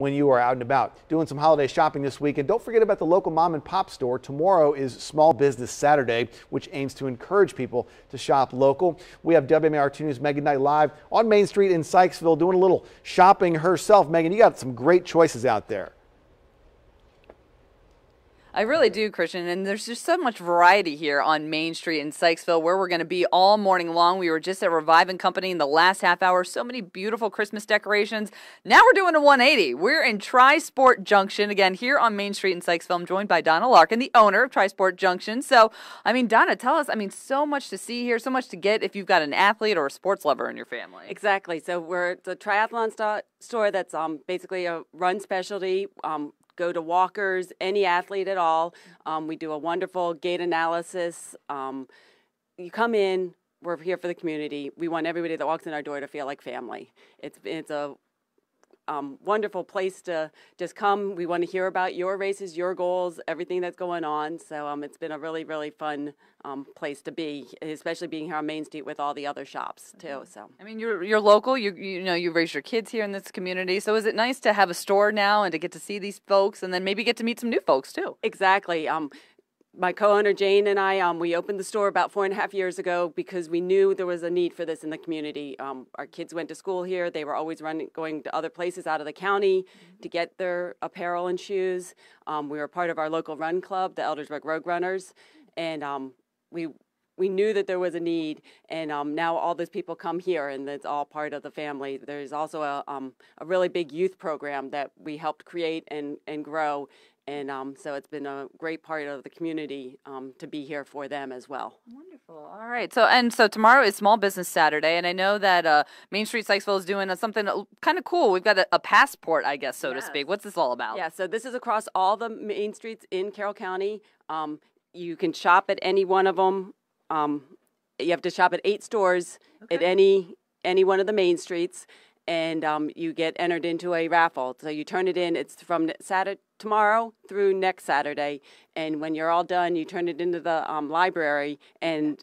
when you are out and about doing some holiday shopping this week. And don't forget about the local mom and pop store. Tomorrow is Small Business Saturday, which aims to encourage people to shop local. We have WMAR 2 News Megan Knight live on Main Street in Sykesville doing a little shopping herself. Megan, you got some great choices out there. I really do, Christian. And there's just so much variety here on Main Street in Sykesville, where we're going to be all morning long. We were just at Revive and Company in the last half hour. So many beautiful Christmas decorations. Now we're doing a 180. We're in Tri-Sport Junction again here on Main Street in Sykesville. I'm joined by Donna Larkin, the owner of Tri-Sport Junction. So, I mean, Donna, tell us. I mean, so much to see here, so much to get if you've got an athlete or a sports lover in your family. Exactly. So we're the triathlon st- store that's um, basically a run specialty. Um, go to walkers, any athlete at all. Um, we do a wonderful gait analysis. Um, you come in, we're here for the community. We want everybody that walks in our door to feel like family. It's it's a um, wonderful place to just come. We want to hear about your races, your goals, everything that's going on. So um, it's been a really, really fun um, place to be, especially being here on Main Street with all the other shops too. Mm-hmm. So I mean, you're you're local. You you know you raise your kids here in this community. So is it nice to have a store now and to get to see these folks and then maybe get to meet some new folks too? Exactly. Um, my co-owner Jane and I, um, we opened the store about four and a half years ago because we knew there was a need for this in the community. Um, our kids went to school here; they were always running, going to other places out of the county to get their apparel and shoes. Um, we were part of our local run club, the Eldersburg Road Runners, and um, we we knew that there was a need, and um, now all those people come here, and it's all part of the family. There's also a, um, a really big youth program that we helped create and, and grow, and um, so it's been a great part of the community um, to be here for them as well. Wonderful. All right. So and so tomorrow is Small Business Saturday, and I know that uh, Main Street Sykesville is doing something kind of cool. We've got a, a, passport, I guess, so yes. to speak. What's this all about? Yeah. So this is across all the main streets in Carroll County. Um, you can shop at any one of them. Um, you have to shop at eight stores okay. at any any one of the main streets and um, you get entered into a raffle. So you turn it in. It's from Saturday tomorrow through next Saturday, and when you're all done, you turn it into the um, library, and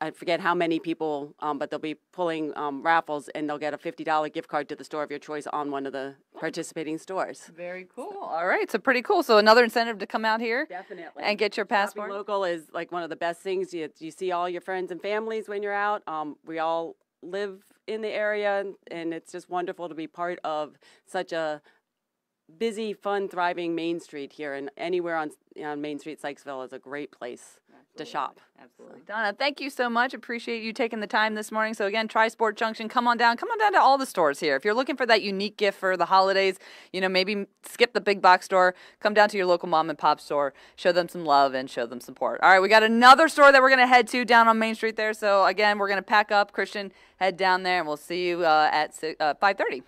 I forget how many people, um, but they'll be pulling um, raffles, and they'll get a fifty dollar gift card to the store of your choice on one of the participating stores. Very cool. All right, so pretty cool. So another incentive to come out here, definitely, and get your passport. Shopping local is like one of the best things. You you see all your friends and families when you're out. Um, we all live in the area, and it's just wonderful to be part of such a busy, fun, thriving Main Street here, and anywhere on on Main Street, Sykesville is a great place Absolutely. to shop. Absolutely, so. Donna. Thank you so much. Appreciate you taking the time this morning. So again, Tri-Sport Junction. Come on down. Come on down to all the stores here. If you're looking for that unique gift for the holidays, you know, maybe skip the big box store. Come down to your local mom and pop store. Show them some love and show them support. All right, we got another store that we're gonna head to down on Main Street there. So again, we're gonna pack up. Christian, head down there, and we'll see you uh, at uh, 5:30.